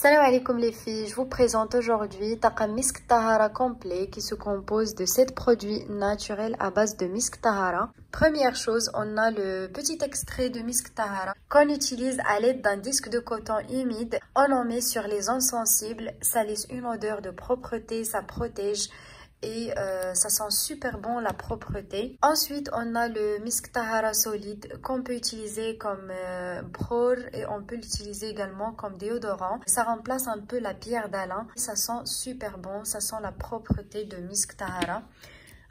Salam alaikum les filles, je vous présente aujourd'hui Taqam Misk Tahara complet qui se compose de 7 produits naturels à base de Misk Tahara. Première chose, on a le petit extrait de Misk Tahara qu'on utilise à l'aide d'un disque de coton humide. On en met sur les ondes sensibles, ça laisse une odeur de propreté, ça protège et euh, ça sent super bon la propreté. Ensuite, on a le Misk Tahara solide qu'on peut utiliser comme euh, et on peut l'utiliser également comme déodorant. Ça remplace un peu la pierre d'Alain. Ça sent super bon, ça sent la propreté de Misk Tahara.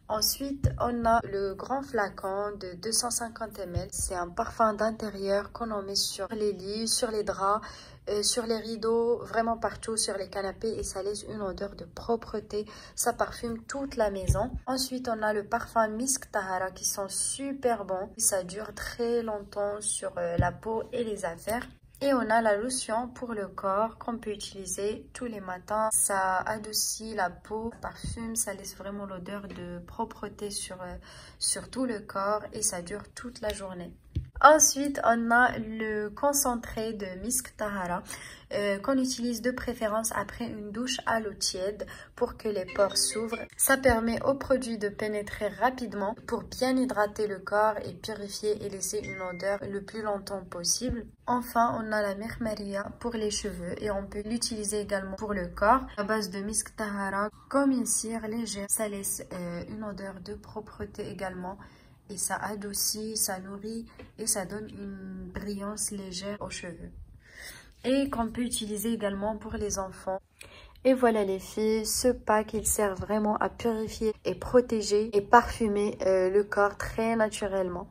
Ensuite, on a le grand flacon de 250 ml. C'est un parfum d'intérieur qu'on en met sur les lits, sur les draps, euh, sur les rideaux, vraiment partout sur les canapés et ça laisse une odeur de propreté. Ça parfume toute la maison. Ensuite, on a le parfum Misk Tahara qui sont super bons. Ça dure très longtemps sur euh, la peau et les affaires. Et on a la lotion pour le corps qu'on peut utiliser tous les matins. Ça adoucit la peau, parfume, ça laisse vraiment l'odeur de propreté sur, euh, sur tout le corps et ça dure toute la journée. Ensuite, on a le concentré de Misk Tahara euh, qu'on utilise de préférence après une douche à l'eau tiède pour que les pores s'ouvrent. Ça permet au produit de pénétrer rapidement pour bien hydrater le corps et purifier et laisser une odeur le plus longtemps possible. Enfin, on a la Mermeria pour les cheveux et on peut l'utiliser également pour le corps à base de Misk Tahara comme une cire légère. Ça laisse euh, une odeur de propreté également et ça adoucit, ça nourrit et ça donne une brillance légère aux cheveux. Et qu'on peut utiliser également pour les enfants. Et voilà les filles, ce pack il sert vraiment à purifier et protéger et parfumer euh, le corps très naturellement.